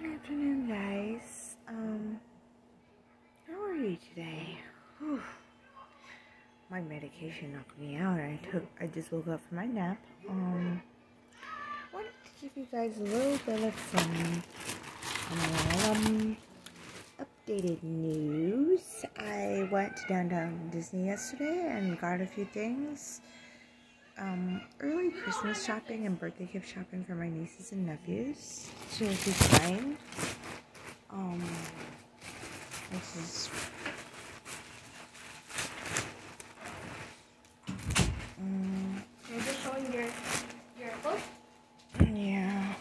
Good afternoon, guys. Um, how are you today? Whew. My medication knocked me out. I took. I just woke up from my nap. Um, wanted to give you guys a little bit of some um updated news. I went to downtown Disney yesterday and got a few things. Um, early Christmas shopping and birthday gift shopping for my nieces and nephews. So if you find, um, this is, um, You're just showing your your book. yeah,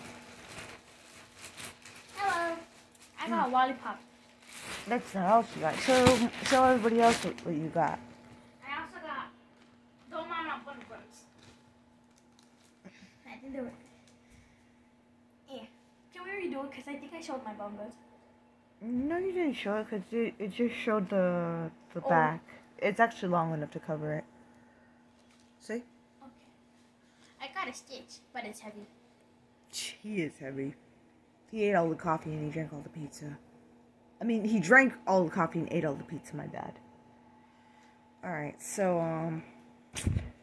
Hello. I got a lollipop. that's not all you got. Show, show everybody else what, what you got. I also got Don't Mama Bun Buns. I think they were. Yeah. Can we redo it? Because I think I showed my buns. No, you didn't show it because it, it just showed the the Oh. back. It's actually long enough to cover it. See? Okay. I got a stitch, but it's heavy. He is heavy. He ate all the coffee and he drank all the pizza. I mean, he drank all the coffee and ate all the pizza, my bad. Alright, so, um,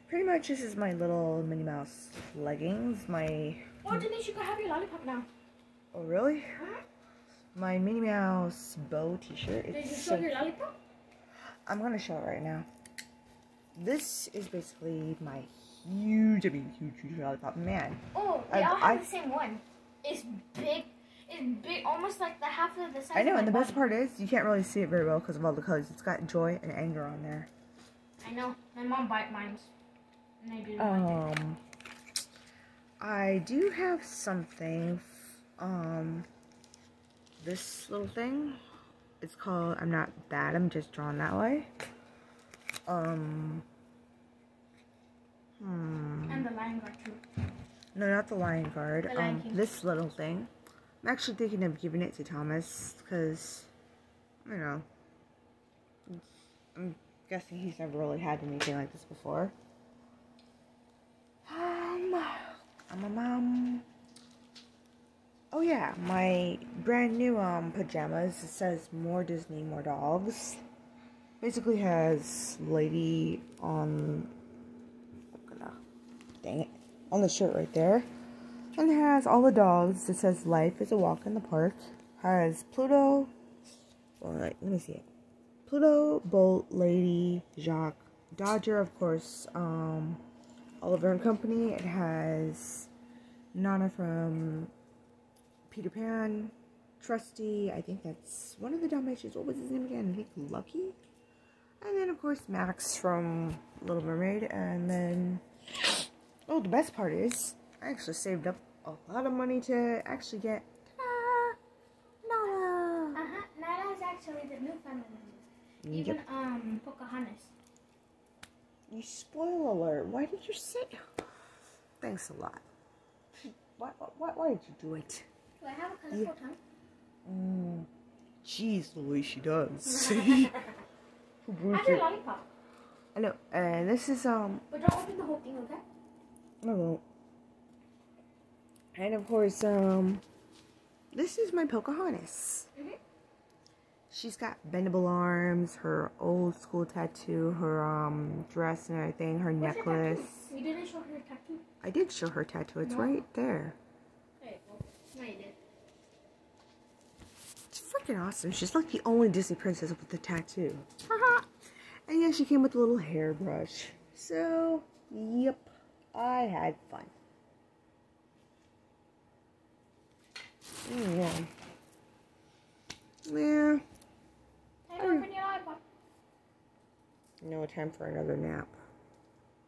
pretty much this is my little Minnie Mouse leggings. My, Oh, Denise, you can have your lollipop now. Oh really? My Minnie Mouse bow t-shirt. Did you show so, your lollipop? I'm gonna show it right now. This is basically my huge, I mean, huge, huge lollipop. Man, Oh, they I- all have I- the same one. It's big. It's big, almost like the half of the size. I know, and the my best part is you can't really see it very well because of all the colors. It's got joy and anger on there. I know. My mom bought mine, and I it. Um, I do have something. Um, this little thing. It's called. I'm not bad. I'm just drawn that way. Um. Hmm. And the lion guard too. No, not the lion guard. The Lion Um, this little thing. I'm actually thinking of giving it to Thomas because, you know, I'm guessing he's never really had anything like this before. Um, I'm a mom. Yeah, my brand new um pajamas. It says more Disney, more dogs. Basically has lady on. Gonna, dang it, on the shirt right there. And it has all the dogs. It says life is a walk in the park. Has Pluto. Like, let me see it. Pluto, Bolt, Lady, Jock, Dodger, of course. Um, Oliver and Company. It has Nana from Peter Pan, Trusty. I think that's one of the Dalmatians. What was his name again? I think Lucky. And then of course Max from Little Mermaid. And then oh, the best part is I actually saved up a lot of money to actually get ta-da, Nana. Uh huh. Nala is actually the new family member. Even Yep. um Pocahontas. You spoil alert. Why did you say? Thanks a lot. Why, why, why did you do it? Do I have a colorful Yeah. tongue? Mm. Jeez, Louise, she does. Have your lollipop, I know. And this is um. but don't open the whole thing, okay? I won't. And of course, um, this is my Pocahontas. Mhm. She's got bendable arms, her old school tattoo, her um dress and everything, her your necklace. tattoo? You didn't show her tattoo. I did show her tattoo. It's No. right there. Okay, well, no, you did. It's freaking awesome. She's like the only Disney princess with a tattoo. Haha. and yeah, she came with a little hairbrush. So, yep, I had fun. Mm, Yeah. Yeah. Time to open your lollipop. No time for another nap.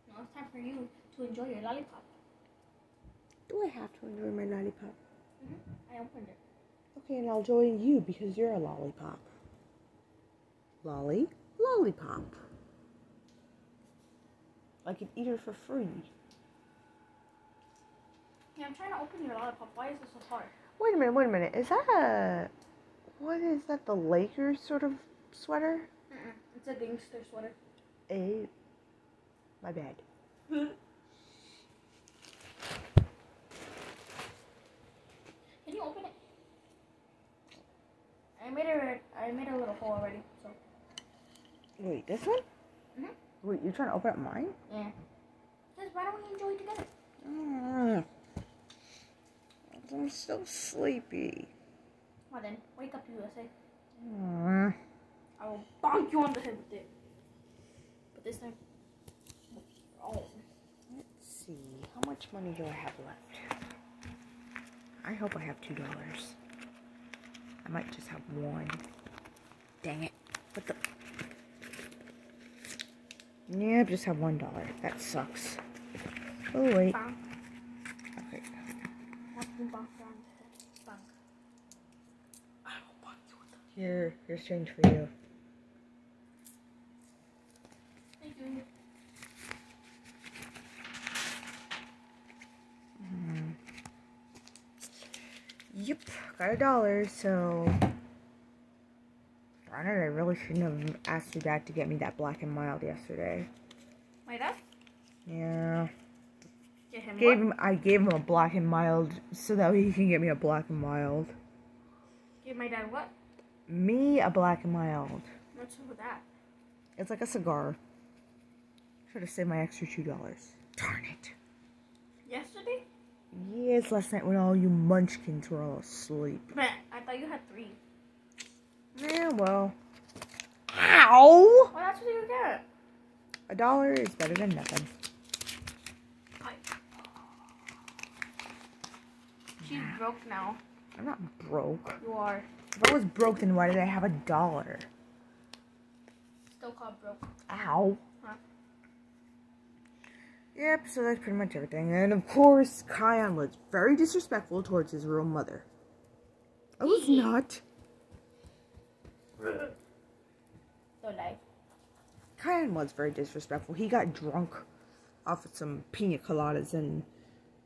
No, it's time for you to enjoy your lollipop. Do I have to enjoy my lollipop? I opened it. Okay, and I'll join you because you're a lollipop. Lolly? Lollipop. I could eat her for free. Yeah, I'm trying to open your lollipop. Why is this so hard? Wait a minute, wait a minute. Is that a. What is that? The Lakers sort of sweater? Mm-mm. It's a gangster sweater. A. My bad. Can you open it? I made a I made a little hole already. So Wait, this one? Mhm. Wait, you're trying to open up mine? yeah. Guys, why don't we enjoy together? Mm. I'm so sleepy. Well then, wake up, USA. Mm. I will bonk you on the head with it. But this time, oh, Let's see. How much money do I have left? I hope I have two dollars. I might just have one. Dang it. What the? Yeah, I just have one dollar. That sucks. Oh wait. Okay. Watch me bonk you on the head. Bonk. I will bonk you on the Here, here's change for you. Thank you. Yep, got a dollar, so. Darn it, I really shouldn't have asked your dad to get me that black and mild yesterday. My dad? Yeah. Get him Gave him I gave him a black and mild so that way he can get me a black and mild. Give my dad what? Me a black and mild. What's up with that? It's like a cigar. Should have saved my extra two dollars. Darn it. Yes, last night when all you munchkins were all asleep. I thought you had three. Yeah, well. Ow! Well, that's what you get. A dollar is better than nothing. She's broke now. I'm not broke. You are If I was broke, then why did I have a dollar? still called broke. Ow. Huh? Yep, so that's pretty much everything. And of course, Kion was very disrespectful towards his real mother. I was not. Don't lie. Kion was very disrespectful. He got drunk off of some pina coladas and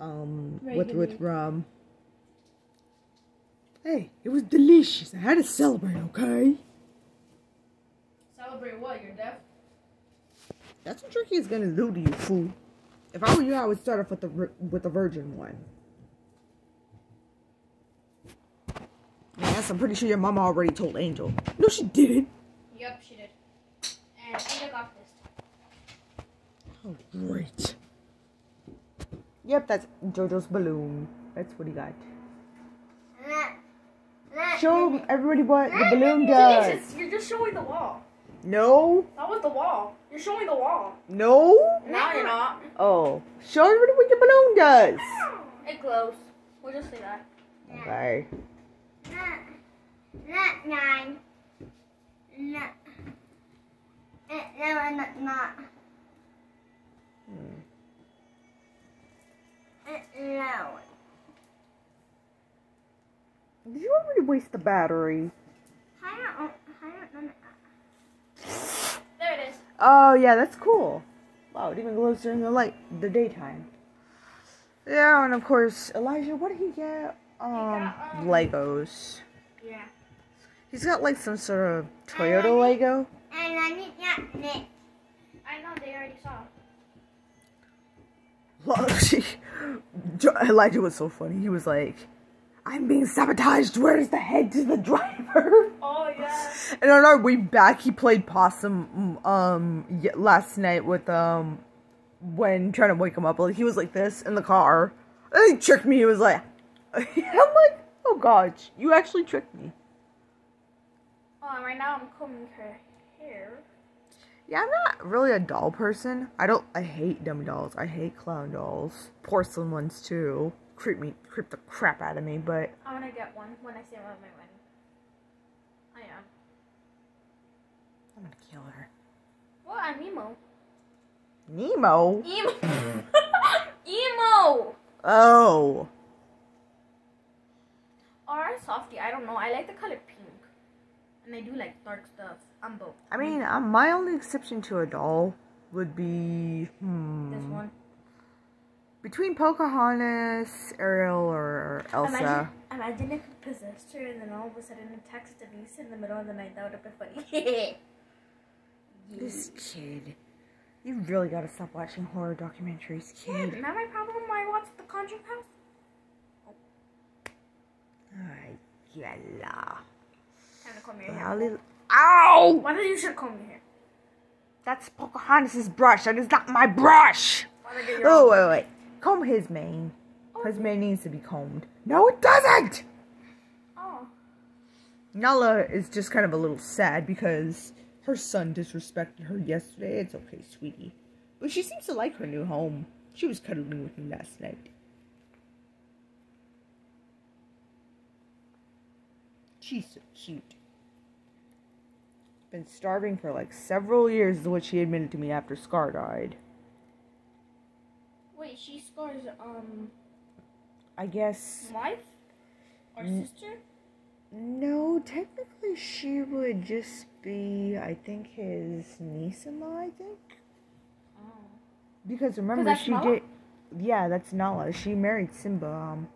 um with with rum. Hey, it was delicious. I had to celebrate, okay? Celebrate what? You're deaf? That's what Turkey is gonna do to you, fool. If I were you, I would start off with the with the virgin one. Yes, I'm pretty sure your mama already told Angel. No, she didn't. Yep, she did. And Ada got pissed. Oh, great. Yep, that's JoJo's balloon. That's what he got. Show everybody what the balloon does. You're just showing the wall. No, That was the wall. You're showing the wall. no. Now you're not. Oh, show everybody what your balloon does. It glows. We'll just say that. Okay. Not nine. Not. No, not. not. Hmm. No. Did you already waste the battery? I don't. I don't know. There it is. Oh yeah, that's cool. Wow, it even glows during the light, the daytime. Yeah, and of course, Elijah, what did he get? Um, got, um, Legos. Yeah. He's got like some sort of Toyota Lego. And I need that next. I know they already saw. Jo- Elijah was so funny. He was like, "I'm being sabotaged. Where's the head to the driver?" Oh yeah. And on our way back, he played possum um last night with um when trying to wake him up. Like he was like this in the car. And he tricked me. He was like, I'm like, oh gosh, you actually tricked me. Oh, and right now I'm combing her hair. Yeah, I'm not really a doll person. I don't. I hate dummy dolls. I hate clown dolls. Porcelain ones too. Creep me, creep the crap out of me. But I'm gonna get one when I see him at my wedding. I am. I'm gonna kill her. What? I'm emo. Nemo. Emo. emo. Oh. Or a softie. I don't know. I like the color pink. And I do like dark stuff. I'm both. I mean, um, my only exception to a doll would be hmm, this one. between Pocahontas, Ariel, or Elsa. Imagine, imagine if it possessed her and then all of a sudden attacks Denise in the middle of the night. That would have been funny. This kid, you really gotta stop watching horror documentaries, Yeah, kid. not that my problem. I watched The Conjuring House. Ay, yalla. Time to to comb your hair. Lolly- Ow! Why don't you should comb your hair? That's Pocahontas' brush. That is not my brush. Why don't you Oh, wait, wait. Comb his mane. Oh, his mane needs to be combed. No, it doesn't! Oh. Nala is just kind of a little sad because her son disrespected her yesterday. It's okay, sweetie. But she seems to like her new home. She was cuddling with me last night. She's so cute. Been starving for like several years, is what she admitted to me after Scar died. Wait, she scars um I guess. wife or Mm. sister? No, technically she would just be, I think, his niece-in-law, I think. Oh. Because remember, she Nala? did. Yeah, that's Nala. She married Simba. Um,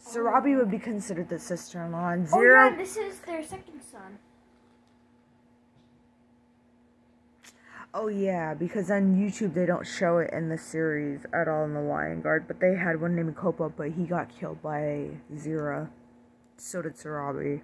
Sarabi would be considered the sister-in-law, and Oh Zira. yeah, this is their second son. Oh yeah, because on YouTube they don't show it in the series at all in the Lion Guard, but they had one named Kopa, but he got killed by Zira. So did Sarabi.